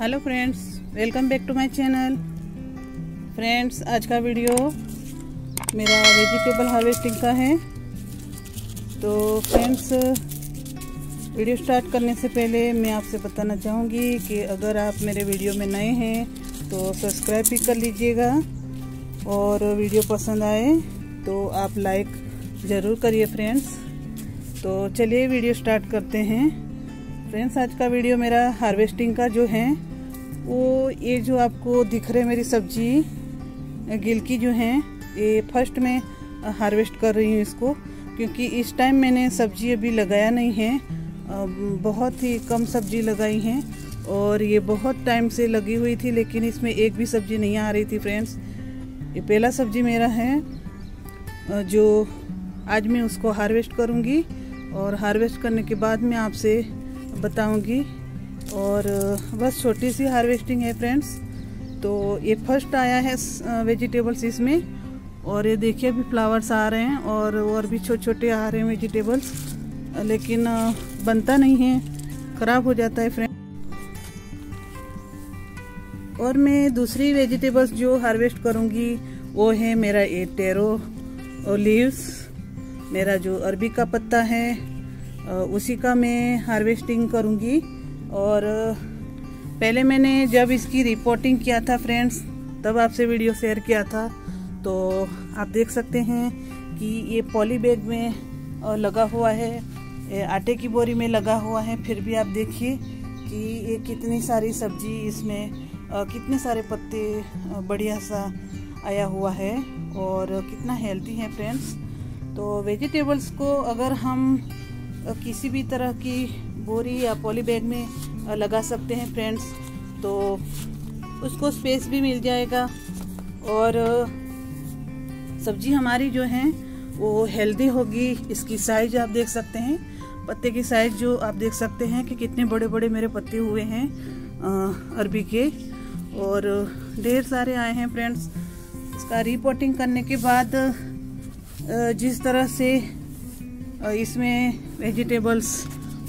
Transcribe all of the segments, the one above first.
Hello friends, welcome back to my channel. Friends, आज का video मेरा वेजिटेबल हार्वेस्टिंग का है। तो फ्रेंड्स, वीडियो स्टार्ट करने से पहले मैं आपसे बताना चाहूँगी कि अगर आप मेरे वीडियो में नए हैं तो सब्सक्राइब भी कर लीजिएगा। और वीडियो पसंद आए तो आप लाइक ज़रूर करिए फ्रेंड्स। तो चलिए वीडियो स्टार्ट करते हैं। फ्रेंड्स, आज का वीडियो मेरा हार्वेस्टिंग का जो है वो ये जो आपको दिख रहे मेरी सब्ज़ी गिलकी जो है, ये फ़र्स्ट में हार्वेस्ट कर रही हूँ इसको, क्योंकि इस टाइम मैंने सब्ज़ी अभी लगाया नहीं है। बहुत ही कम सब्ज़ी लगाई हैं और ये बहुत टाइम से लगी हुई थी, लेकिन इसमें एक भी सब्ज़ी नहीं आ रही थी फ्रेंड्स ये पहला सब्ज़ी मेरा है जो आज मैं उसको हार्वेस्ट करूँगी और हार्वेस्ट करने के बाद मैं आपसे बताऊँगी और बस छोटी सी हार्वेस्टिंग है फ्रेंड्स। तो ये फ़र्स्ट आया है वेजिटेबल्स इसमें। और ये देखिए, अभी फ्लावर्स आ रहे हैं और और भी छोटे छोटे आ रहे हैं वेजिटेबल्स। लेकिन बनता नहीं है। ख़राब हो जाता है फ्रेंड। और मैं दूसरी वेजिटेबल्स जो हार्वेस्ट करूँगी, वो है मेरा ये टेरो लीव्स मेरा जो अरबी का पत्ता है उसी का मैं हार्वेस्टिंग करूँगी। और, पहले मैंने जब इसकी रिपोर्टिंग किया था फ्रेंड्स तब आपसे वीडियो शेयर किया था। तो आप देख सकते हैं कि ये पॉली बैग में लगा हुआ है आटे की बोरी में लगा हुआ है। फिर भी आप देखिए कि ये कितनी सारी सब्ज़ी इसमें कितने सारे पत्ते बढ़िया सा आया हुआ है और कितना हेल्दी है फ्रेंड्स तो वेजिटेबल्स को अगर हम किसी भी तरह की बोरी या पॉली बैग में लगा सकते हैं फ्रेंड्स तो उसको स्पेस भी मिल जाएगा। और सब्ज़ी हमारी जो है, वो हेल्दी होगी। इसकी साइज़ आप देख सकते हैं। पत्ते की साइज़ जो आप देख सकते हैं कि कितने बड़े बड़े मेरे पत्ते हुए हैं अरबी के। और ढेर सारे आए हैं फ्रेंड्स इसका रिपोर्टिंग करने के बाद जिस तरह से इसमें वेजिटेबल्स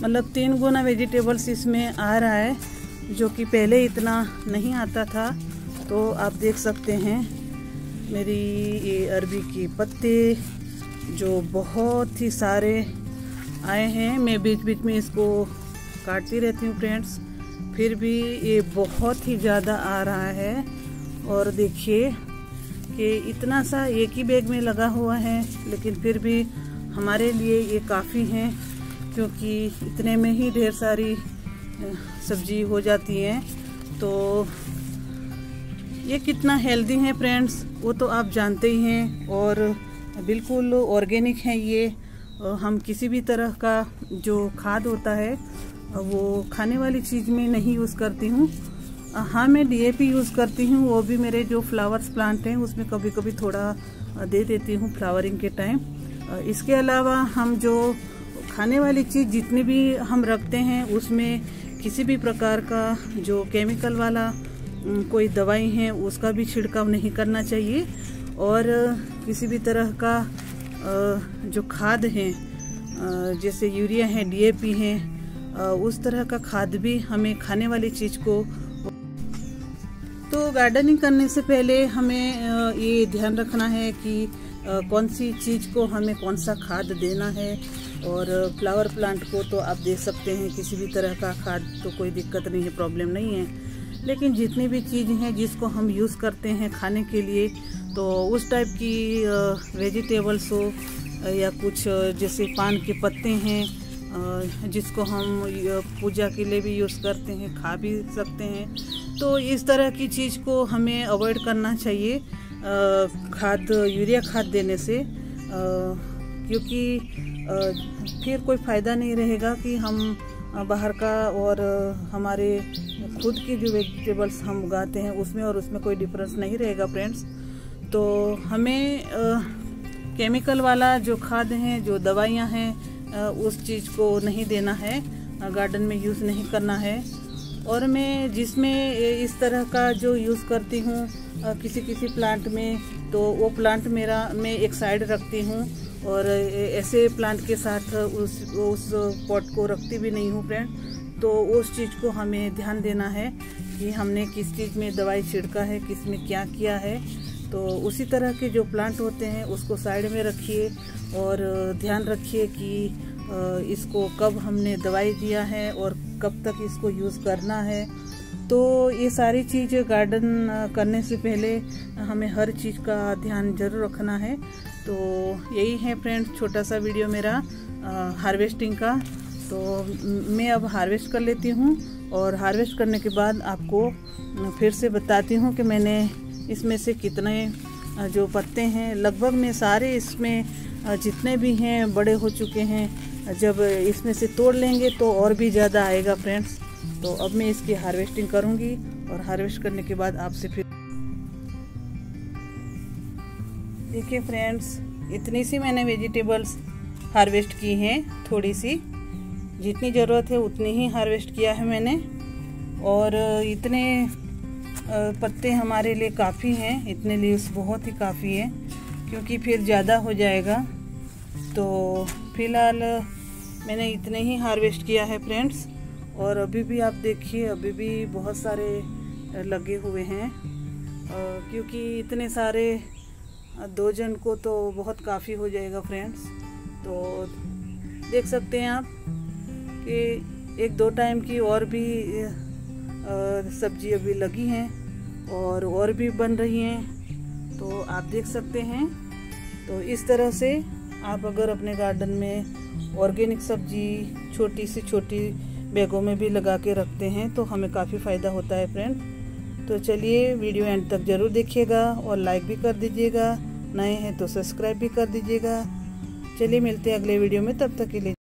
मतलब तीन गुना वेजिटेबल्स इसमें आ रहा है, जो कि पहले इतना नहीं आता था। तो आप देख सकते हैं मेरी ये अरबी के पत्ते, जो बहुत ही सारे आए हैं। मैं बीच बीच में इसको काटती रहती हूँ, फ्रेंड्स। फिर भी ये बहुत ही ज़्यादा आ रहा है। और देखिए कि इतना सा एक ही बैग में लगा हुआ है, लेकिन फिर भी हमारे लिए ये काफ़ी हैं। क्योंकि इतने में ही ढेर सारी सब्ज़ी हो जाती हैं। तो ये कितना हेल्दी है फ्रेंड्स वो तो आप जानते ही हैं और बिल्कुल ऑर्गेनिक है ये। हम किसी भी तरह का जो खाद होता है, वो खाने वाली चीज़ में नहीं यूज़ करती हूँ। हाँ मैं डीएपी यूज़ करती हूँ, वो भी मेरे जो फ्लावर्स प्लांट हैं, उसमें कभी कभी थोड़ा दे देती हूँ फ्लावरिंग के टाइम इसके अलावा हम जो खाने वाली चीज़ जितनी भी हम रखते हैं, उसमें किसी भी प्रकार का जो केमिकल वाला कोई दवाई है, उसका भी छिड़काव नहीं करना चाहिए। और, किसी भी तरह का जो खाद है जैसे यूरिया है डीएपी है उस तरह का खाद भी हमें खाने वाली चीज़ को तो गार्डनिंग करने से पहले हमें ये ध्यान रखना है कि कौन सी चीज़ को हमें कौन सा खाद देना है? और फ्लावर प्लांट को तो आप दे सकते हैं, किसी भी तरह का खाद तो कोई दिक्कत नहीं है, प्रॉब्लम नहीं है। लेकिन जितनी भी चीज़ हैं जिसको हम यूज़ करते हैं खाने के लिए तो उस टाइप की वेजिटेबल्स हो या कुछ जैसे पान के पत्ते हैं जिसको हम पूजा के लिए भी यूज़ करते हैं, खा भी सकते हैं। तो इस तरह की चीज़ को हमें अवॉइड करना चाहिए। खाद, यूरिया खाद देने से क्योंकि फिर कोई फ़ायदा नहीं रहेगा कि हम बाहर का और हमारे खुद की जो वेजिटेबल्स हम उगाते हैं उसमें और उसमें कोई डिफरेंस नहीं रहेगा फ्रेंड्स तो हमें केमिकल वाला जो खाद हैं, जो दवाइयाँ हैं उस चीज़ को नहीं देना है गार्डन में यूज़ नहीं करना है. और मैं जिसमें इस तरह का जो यूज़ करती हूँ किसी किसी प्लांट में तो वो प्लांट मेरा, मैं एक साइड रखती हूँ और ऐसे प्लांट के साथ उस उस पॉट को रखती भी नहीं हूँ फ्रेंड तो उस चीज़ को हमें ध्यान देना है कि हमने किस चीज़ में दवाई छिड़का है, किसमें क्या किया है. तो उसी तरह के जो प्लांट होते हैं, उसको साइड में रखिए और ध्यान रखिए कि इसको कब हमने दवाई दिया है और कब तक इसको यूज़ करना है. तो ये सारी चीज़ गार्डन करने से पहले हमें हर चीज़ का ध्यान ज़रूर रखना है। तो यही है फ्रेंड्स छोटा सा वीडियो मेरा हार्वेस्टिंग का। तो मैं अब हार्वेस्ट कर लेती हूँ और हार्वेस्ट करने के बाद आपको फिर से बताती हूँ कि मैंने इसमें से कितने जो पत्ते हैं, लगभग मैं सारे इसमें जितने भी हैं, बड़े हो चुके हैं। जब इसमें से तोड़ लेंगे तो और भी ज़्यादा आएगा फ्रेंड्स तो अब मैं इसकी हार्वेस्टिंग करूँगी और हार्वेस्ट करने के बाद आपसे फिर देखिए फ्रेंड्स इतनी सी मैंने वेजिटेबल्स हार्वेस्ट की हैं, थोड़ी सी। जितनी ज़रूरत है उतनी ही हार्वेस्ट किया है मैंने। और इतने पत्ते हमारे लिए काफ़ी हैं, इतने लीव्स बहुत ही काफ़ी हैं, क्योंकि फिर ज़्यादा हो जाएगा। तो फ़िलहाल, मैंने इतने ही हार्वेस्ट किया है फ्रेंड्स और अभी भी आप देखिए, अभी भी बहुत सारे लगे हुए हैं। क्योंकि इतने सारे दो जन को तो बहुत काफ़ी हो जाएगा फ्रेंड्स तो देख सकते हैं आप कि एक दो टाइम की और भी सब्ज़ी अभी लगी हैं और और भी बन रही हैं। तो आप देख सकते हैं। तो इस तरह से आप अगर अपने गार्डन में ऑर्गेनिक सब्ज़ी, छोटी से छोटी बैगों में भी लगा के रखते हैं तो हमें काफ़ी फ़ायदा होता है फ्रेंड तो चलिए वीडियो एंड तक ज़रूर देखिएगा और लाइक भी कर दीजिएगा. नए हैं तो सब्सक्राइब भी कर दीजिएगा. चलिए मिलते हैं अगले वीडियो में, तब तक के लिए